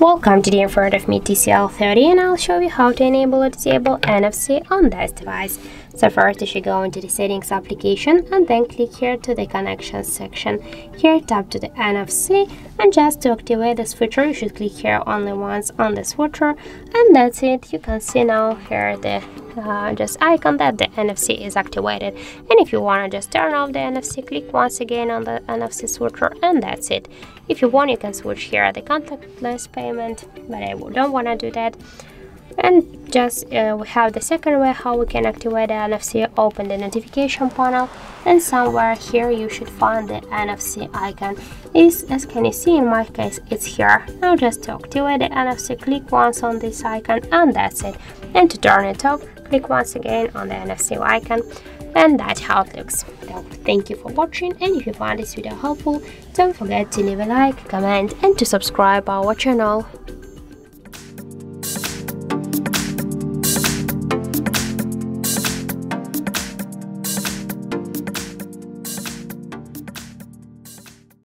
Welcome to the in front of me TCL30 and I'll show you how to enable or disable NFC on this device. So first you should go into the settings application and then click here to the connections section. Here tap to the NFC and just to activate this feature you should click here only once on this feature and that's it. You can see now here the uh, just icon that. The NFC is activated. And if you want to just turn off the NFC click once again on the NFC switcher and that's it. If you want you can switch here at the contactless payment but I don't want to do that and just uh, we have the second way how we can activate the NFC open the notification panel. And somewhere here you should find the NFC icon. Is as can you see in my case it's here. Now just to activate the NFC click once on this icon and that's it. And to turn it off click once again on the NFC icon. And that's how it looks. Thank you for watching and if you found this video helpful don't forget to leave a like, comment and to subscribe our channel.